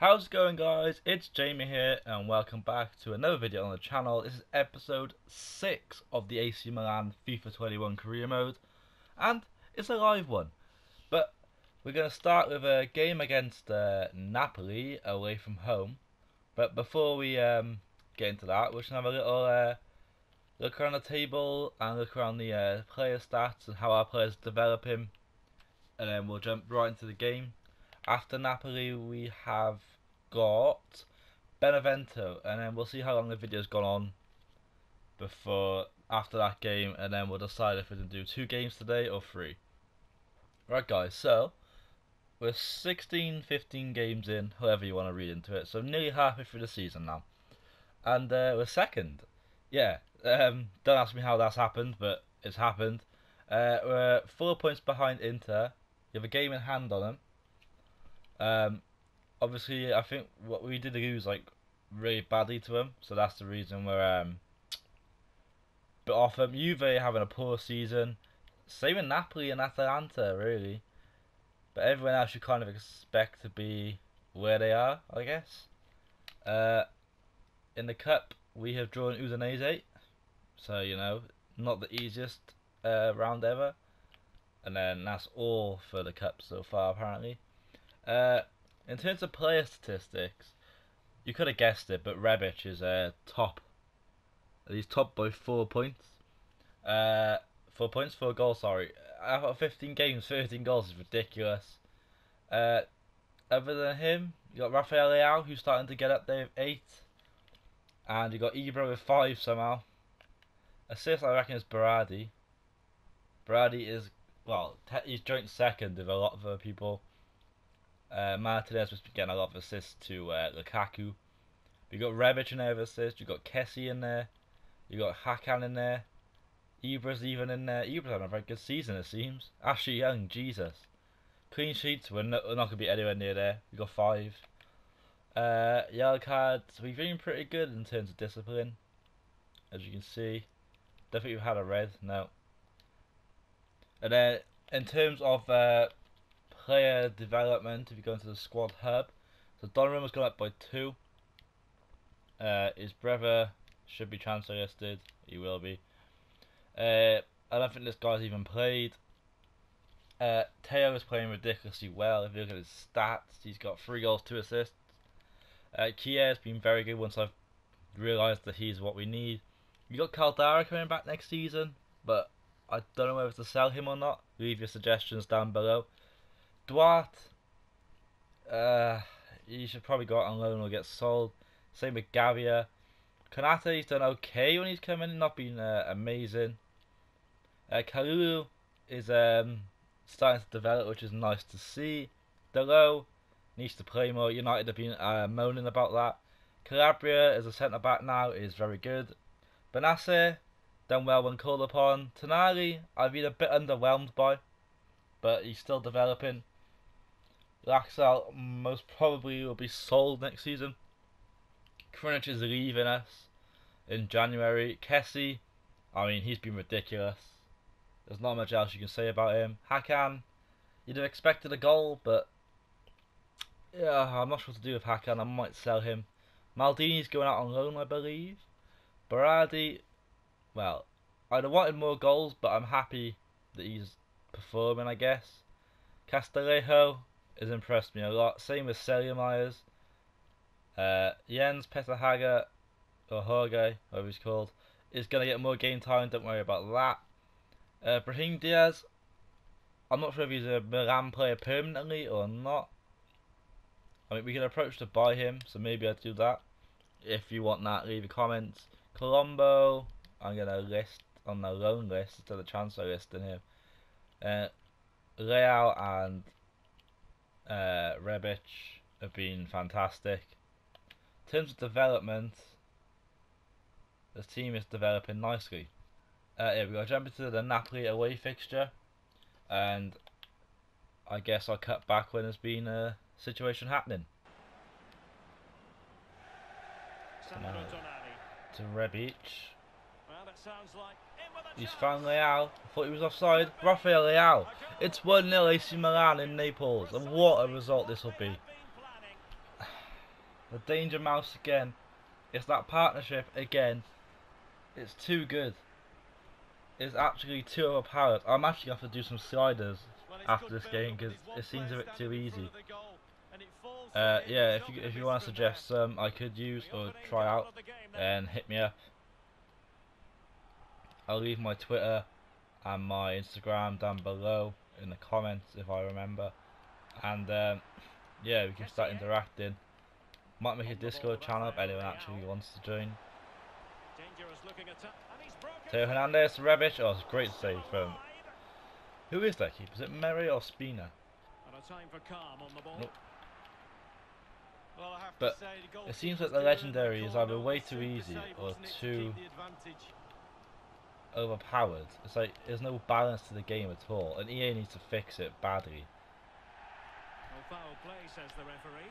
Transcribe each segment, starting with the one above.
How's it going guys? It's Jamie here and welcome back to another video on the channel. This is episode 6 of the AC Milan FIFA 21 career mode and it's a live one. But we're going to start with a game against uh, Napoli away from home. But before we um, get into that, we're going to have a little uh, look around the table and look around the uh, player stats and how our players develop him. And then we'll jump right into the game. After Napoli, we have got Benevento, and then we'll see how long the video's gone on before after that game, and then we'll decide if we're gonna do two games today or three. Right, guys. So we're 16, 15 games in, however you want to read into it. So nearly halfway through the season now, and uh, we're second. Yeah. Um, don't ask me how that's happened, but it's happened. Uh, we're four points behind Inter. You have a game in hand on them. Um, obviously, I think what we did lose like really badly to them, so that's the reason we're um, bit off them. Juve having a poor season, same with Napoli and Atalanta, really. But everyone else you kind of expect to be where they are, I guess. Uh, in the cup, we have drawn Udinese, so you know, not the easiest uh, round ever. And then that's all for the cup so far, apparently. Uh, in terms of player statistics, you could have guessed it, but Rebic is uh, top. He's top by four points. Uh, four points, four goals. Sorry, I've got 15 games, 13 goals is ridiculous. Uh, other than him, you got Rafael Leao, who's starting to get up there with eight, and you got Ibra with five somehow. Assist, I reckon, is Berardi. Berardi is well, he's joint second with a lot of other people. Uh, Martinez was getting a lot of assists to uh, Lukaku. You got Rebic in there with assists. You got Kessie in there. You got Hakan in there. Ibra's even in there. Ibra's having a very good season, it seems. Ashley Young, Jesus. Clean sheets, we're not, we're not going to be anywhere near there. We got five. Uh, yellow cards, we've been pretty good in terms of discipline. As you can see. Don't we've had a red, no. And then, in terms of uh, player development, if you go into the squad hub, so Donnarumma's gone up by two. Uh, his brother should be transfer listed. He will be. Uh, I don't think this guy's even played. Uh, Theo is playing ridiculously well. If you look at his stats, he's got three goals, two assists. Uh, Kjær has been very good once I've realised that he's what we need. You got Caldara coming back next season, but I don't know whether to sell him or not. Leave your suggestions down below. Duarte, uh, you should probably go out on loan or get sold. Same with Gabbia. Konate, he's done okay when he's coming, not been uh, amazing. Uh, Kalulu is um, starting to develop, which is nice to see. Dalot needs to play more. United have been uh, moaning about that. Calabria as a centre back now is very good. Bennacer done well when called upon. Tonali I've been a bit underwhelmed by, but he's still developing. Laxalt most probably will be sold next season. Krunic is leaving us in January. Kessie, I mean, he's been ridiculous. There's not much else you can say about him. Hakan, you'd have expected a goal, but yeah, I'm not sure what to do with Hakan. I might sell him. Maldini's going out on loan, I believe. Berardi, well, I'd have wanted more goals, but I'm happy that he's performing, I guess. Castillejo, has impressed me a lot. Same with Saelemaekers. Uh, Jens Petter Hauge, or Jorge, whatever he's called, is going to get more game time. Don't worry about that. Uh, Brahim Diaz, I'm not sure if he's a Milan player permanently or not. I mean, we can approach to buy him, so maybe I'd do that. If you want that, leave a comment. Colombo, I'm going to list on the loan list instead of transfer list in here. Uh, Real and uh, Rebic have been fantastic. In terms of development, the team is developing nicely. Uh, here we go. Jump into the Napoli away fixture, and I guess I'll cut back when there's been a situation happening. to Rebic. He's found Leao. I thought he was offside. Rafael Leao. It's 1-0 AC Milan in Naples. And what a result this will be. The Danger Mouse again. It's that partnership again. It's too good. It's actually too overpowered. I'm actually going to have to do some sliders after this game because it seems a bit too easy. Uh, yeah, if you if you want to suggest some I could use or try out, then hit me up. I'll leave my Twitter and my Instagram down below in the comments if I remember. And um, yeah, we can start interacting. Might make a Discord channel if anyone actually wants to join. Theo Hernandez, Rebic. Oh, it's a great save from. Who is that keeper? Is it Meret or Ospina? Nope. But it seems that the legendary is either way too easy or too overpowered. It's like there's no balance to the game at all, and EA needs to fix it badly. foul play says the referee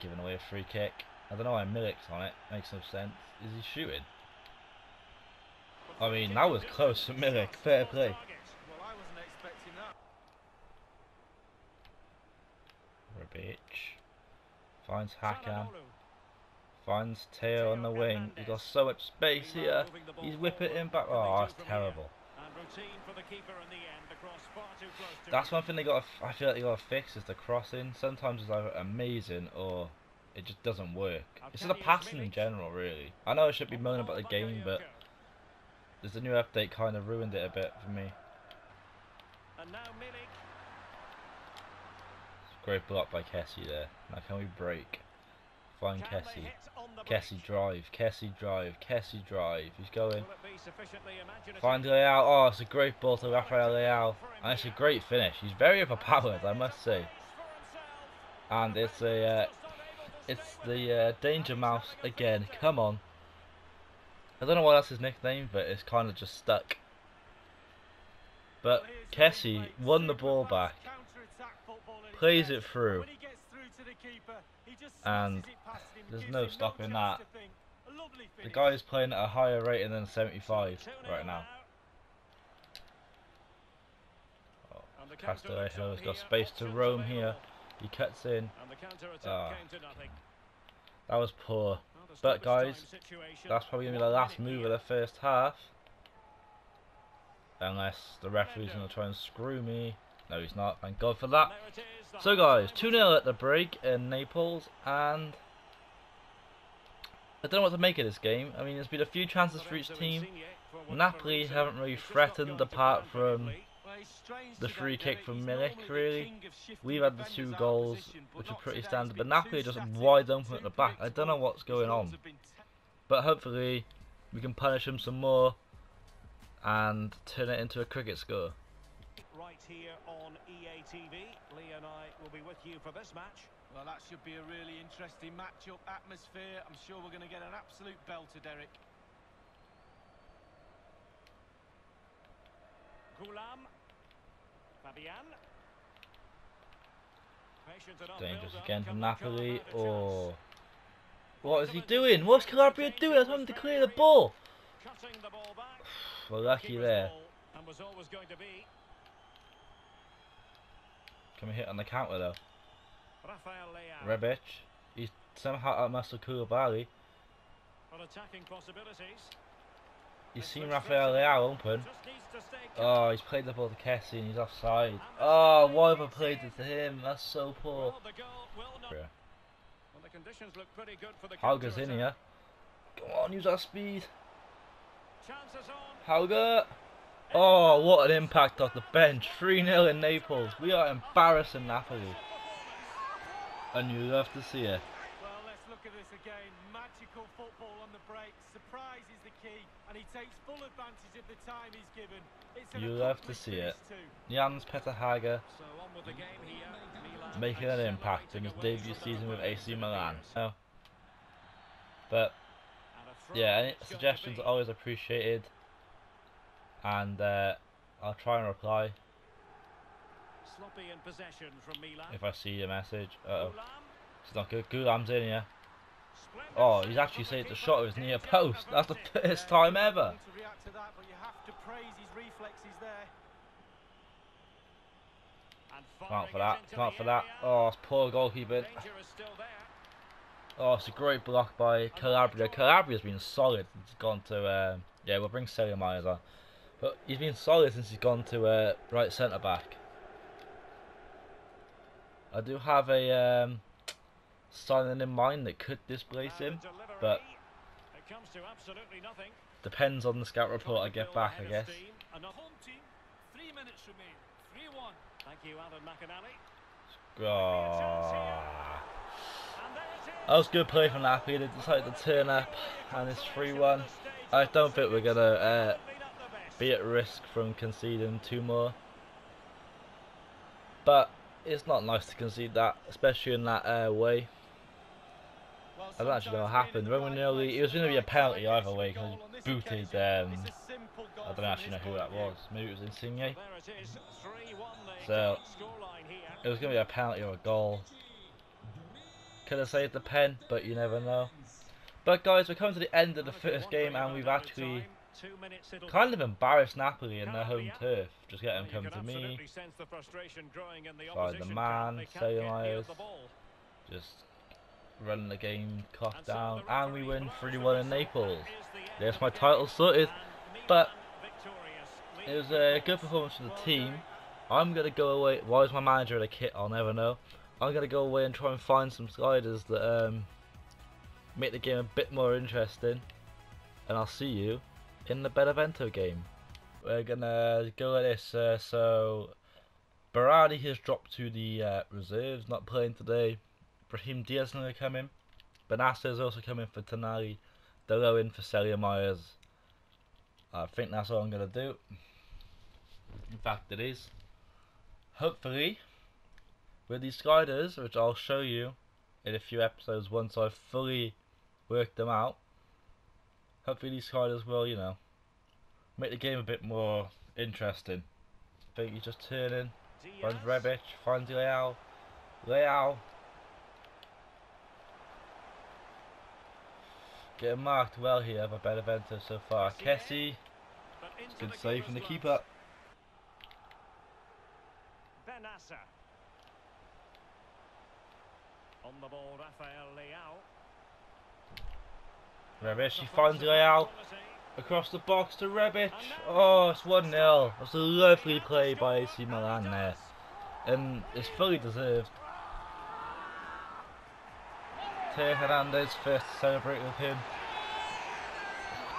Giving away a free kick. I don't know why Milik's on it. Makes no sense. Is he shooting? I mean, that was close to Milik. Fair play. Rebic. Finds Hakan. Finds Theo on the wing. He's got so much space here. He's whipping him back. Oh, that's terrible. That's one thing they got. I feel like they got to fix is the crossing. Sometimes it's either amazing or it just doesn't work. It's just the passing in general, really. I know I should be moaning about the game, but there's a new update kind of ruined it a bit for me. Great block by Kessie there. Now can we break? Find Kessie. Kessie drive. Kessie drive. Kessie drive. He's going. Find Leao. Oh, it's a great ball to Rafael Leao. And it's a great finish. He's very overpowered, I must say. And it's a, uh, it's the uh, Danger Mouse again. Come on. I don't know what that's his nickname, but it's kind of just stuck. But Kessie won the ball back, plays it through, and there's no stopping that. The guy is playing at a higher rating than 75 right now. Oh, Castillejo has got space to roam here. He cuts in. Oh, that was poor. But guys, that's probably going to be the last move of the first half. Unless the referee's going to try and screw me. No, he's not. Thank God for that. So guys, 2-0 at the break in Naples. And I don't know what to make of this game. I mean, there's been a few chances for each team. Napoli haven't really threatened apart from the free kick from Milik, really. We've had the two goals, which are pretty standard, but Napoli just wide open at the back. I don't know what's going on. But hopefully, we can punish them some more and turn it into a cricket score. Right here on EA TV, Lee and I will be with you for this match. Well, that should be a really interesting matchup atmosphere. I'm sure we're going to get an absolute belter, Derek. Ghoulam. Fabian. Dangerous again from Napoli. Oh. What is he doing? What's Calabria doing? I told him to clear the ball. We're lucky there. Can we hit on the counter though? Rebic. He's somehow outmuscled Koulibaly. attacking possibilities. You've seen Rafael Leao open. Oh, he's played the ball to Kessie and he's offside. Oh, why have I played it to him? That's so poor. Hauge's in here. Come on, use that speed. Hauge. Oh, what an impact off the bench. 3-0 in Naples. We are embarrassing Napoli. And you love to see it. Well, let's look at this again. Magical football on the break. Surprise is the key, and he takes full advantage of the time he's given. It's you love to see it. Jens Petter Hauge so making an impact in his debut season with AC Milan. So, but yeah, any suggestions are always appreciated, and uh, I'll try and reply if I see a message. Uh oh, it's not good. Ghoulam's in here. Oh, he's actually saved the shot of his near post. That's the first time ever. Come out for that. Come out for that. Oh, it's poor goalkeeping. Oh, it's a great block by Calabria. Calabria's been solid he's gone to. Um, yeah, we'll bring Saelemaekers on. But he's been solid since he's gone to uh, right centre back. I do have a um, signing in mind that could displace him, but it comes to absolutely nothing. depends on the scout report I get back, I guess. Home team, three minutes remain. 3 1. Thank you, Alan McInally. And there it is. That was good play from Napoli. They decided to turn up, and it's 3 1. I don't think we're going to uh, be at risk from conceding two more. But it's not nice to concede that, especially in that uh, way. I don't actually know what happened. When we nearly, it was going to be a penalty either way because he booted. Um, I don't actually know who that was. Maybe it was Insigne. There it is, 3-1 the So, current scoreline here. It was going to be a penalty or a goal. Could have saved the pen, but you never know. But guys, we're coming to the end of the first game, and we've actually Two minutes it'll kind of embarrassed Napoli in their home turf. Just get them come to me, sense the frustration growing in the Find the man, camp. They can't Sayo get near Myers. just running the game clock And down, and we win 3-1 in. Naples. That is the end There's my title sorted. But it was a good performance for the team. I'm going to go away. Why is my manager in a kit? I'll never know. I'm going to go away and try and find some sliders that um, make the game a bit more interesting. And I'll see you in the Benevento game. We're to go at this. Uh, so, Barani has dropped to the uh, reserves, not playing today. Brahim Diaz is to come in. Bennacer is also coming for Tonali. Dalot in for Saelemaekers. I think that's all I'm to do. In fact, it is. Hopefully, with these sliders, which I'll show you in a few episodes once I've fully worked them out, hopefully these sliders will, you know, make the game a bit more interesting. I think you just turn in, finds. Rebic, finds Leao, Leao. Getting marked well here by Benevento so far. Kessie, good save from the keeper. Bennacer. On the ball, Rafael Leao. Rebic, he finds Leao. Across the box to Rebic. Oh, it's 1 0. That's a lovely play by AC Milan there. And it's fully deserved. Theo Hernandez first to celebrate with him.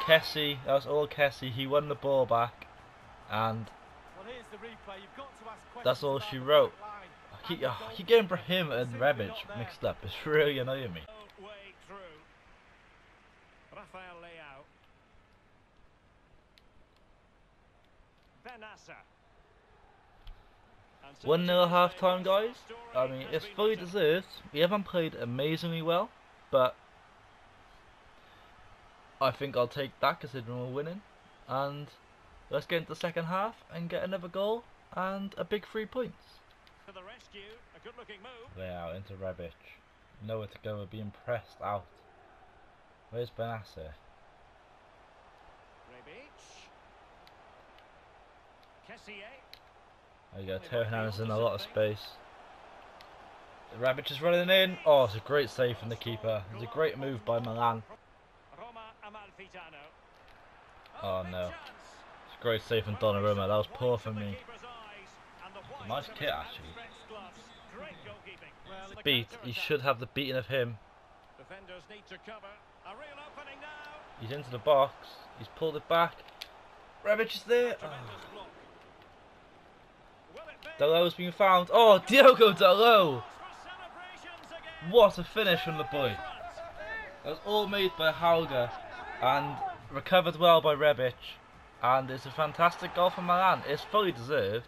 Kessie, that was all Kessie. He won the ball back. And That's all she wrote. I keep, I keep getting Brahim and Rebic mixed up. It's really annoying me. Way through. Rafael Leao. 1 0 it's half time, guys. I mean, it's fully deserved. We haven't played amazingly well, but I think I'll take that considering we're winning. And let's get into the second half and get another goal and a big three points. To the rescue, a good-looking move. There, into Rebic. Nowhere to go, we're being pressed out. Where's Bennacer? Rebic. Kessier. There you go, Theo Hernandez in a lot of space. Rebic is running in. Oh, it's a great save from the keeper. It's a great move by Milan. Oh, no. It's a great save from Donnarumma. That was poor White from of the me. keeper's eyes, and the a white nice of kit, actually. outstretched gloves. Great goalkeeping. Well, The Beat. He should have the beating of him. Defenders need to cover. A real opening now. He's into the box. He's pulled it back. Rebic is there. Oh. Block. Will it be? Dalot's been found. Oh, Diogo Dalot. Cause for celebrations again. What a finish from the boy. That was all made by Hauge and recovered well by Rebic. And it's a fantastic goal from Milan. It's fully deserved.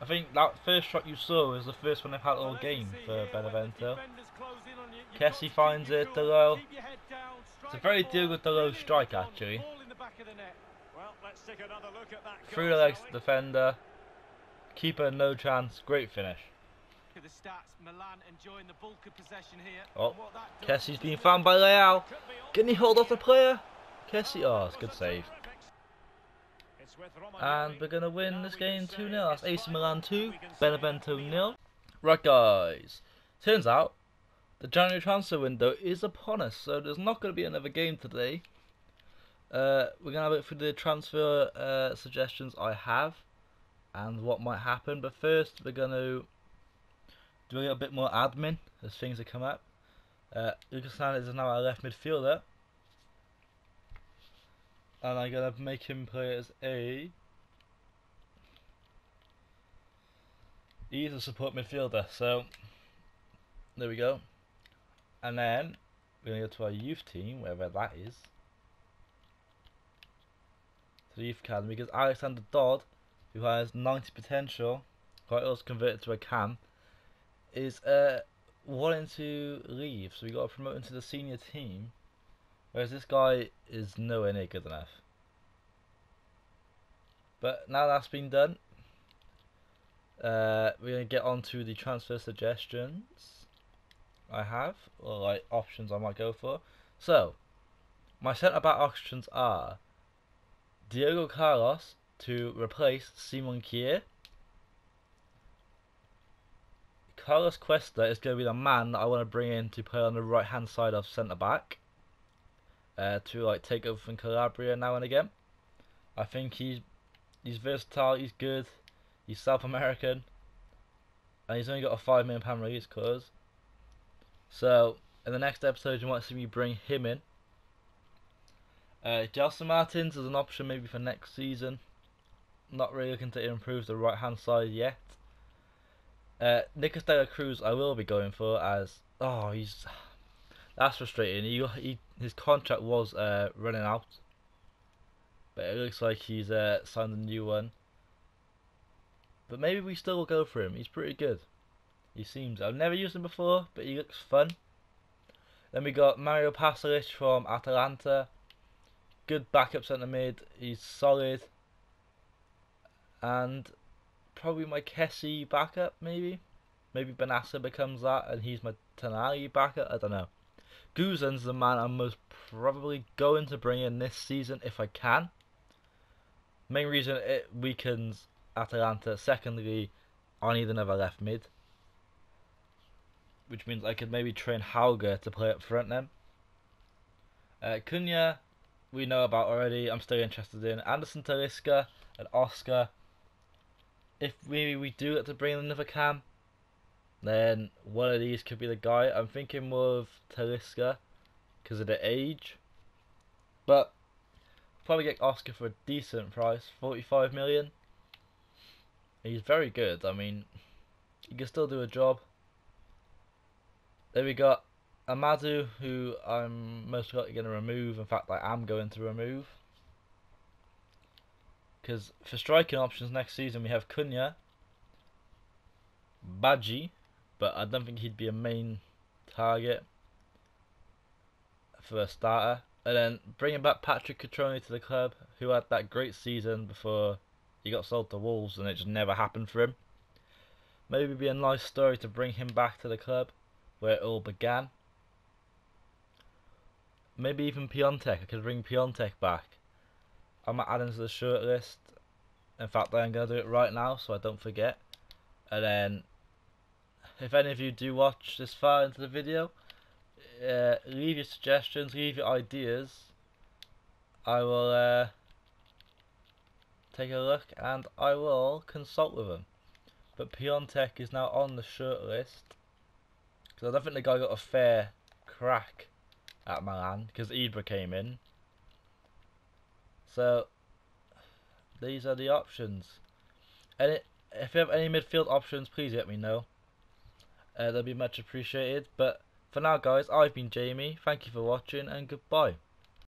I think that first shot you saw was the first one I've had all game for here, when the Benevento. defenders close in on you, you've Kessie got to keep finds it, cool, Dalot. keep your head down, It's a very Diogo Dalot strike actually. ball the back of the. Well, let's take another look at that Through the legs shall to we? defender. Keeper no chance. Great finish. The stats. Milan enjoying the bulk of possession here. Oh, and what that does Kessie's been found by Leao. Could Can he hold off the player? Kessie, oh, it's a good save. It's with Romagnoli. And we're going to win this game 2 0. That's AC Milan 2, We can Benevento that nil. Right, guys. Turns out, the January transfer window is upon us, so there's not going to be another game today. Uh, we're going to have it for the transfer uh, suggestions I have and what might happen. But first, we're going to do a little bit more admin as things have come up. Uh, Lucas Hernandez is now our left midfielder. And I'm going to make him play as a... He's a support midfielder, so there we go. And then we're going to go to our youth team, wherever that is. To the youth academy, because Alexander Dodd, who has 90 potential, quite also converted to a cam, is uh, wanting to leave. So we got to promote him to the senior team. Whereas this guy is nowhere near good enough. But now that's been done, uh, we're going to get on to the transfer suggestions I have, or like options I might go for. So, my centre back options are Diego Carlos to replace Simon Kjær. Carlos Cuesta is going to be the man that I want to bring in to play on the right hand side of centre back. Uh, to like take over from Calabria now and again. I think he's he's versatile, he's good, he's South American, and he's only got a five million pound release clause. So in the next episode, you might see me bring him in. Uh, Gelson Martins is an option maybe for next season. Not really looking to improve the right hand side yet. Uh, Nicolas de la Cruz I will be going for as oh he's that's frustrating. He, he his contract was uh, running out, but it looks like he's uh, signed a new one. But maybe we still go for him. He's pretty good. He seems. I've never used him before, but he looks fun. Then we got Mario Pasalic from Atalanta. Good backup centre mid. He's solid. And probably my Kessie backup, maybe. Maybe Bennacer becomes that, and he's my Tonali backup. I don't know. Gosens the man I'm most probably going to bring in this season if I can. Main reason it weakens Atalanta. Secondly, I need another left mid. Which means I could maybe train Hauge to play up front then. Uh, Cunha, we know about already. I'm still interested in. Anderson Talisca and Oscar. If maybe we do get to bring in another cam, then one of these could be the guy. I'm thinking more of Talisca because of the age. But probably get Oscar for a decent price, 45 million. He's very good. I mean, he can still do a job. Then we got Amadu, who I'm most likely going to remove. In fact, I am going to remove. Because for striking options next season, we have Cunha, Badji, but I don't think he'd be a main target for a starter. And then bringing back Patrick Cutrone to the club, who had that great season before he got sold to Wolves and it just never happened for him. Maybe be a nice story to bring him back to the club where it all began. Maybe even Piątek. I could bring Piątek back. I'm adding to the short list. In fact, I'm going to do it right now so I don't forget. And then, if any of you do watch this far into the video, uh, leave your suggestions, leave your ideas. I will uh, take a look and I will consult with them. But Piątek is now on the short list. Because I don't think the guy got a fair crack at Milan because Ibra came in. So these are the options. And if you have any midfield options, please let me know. Uh, that'd be much appreciated. But for now, guys, I've been Jamie. Thank you for watching and goodbye.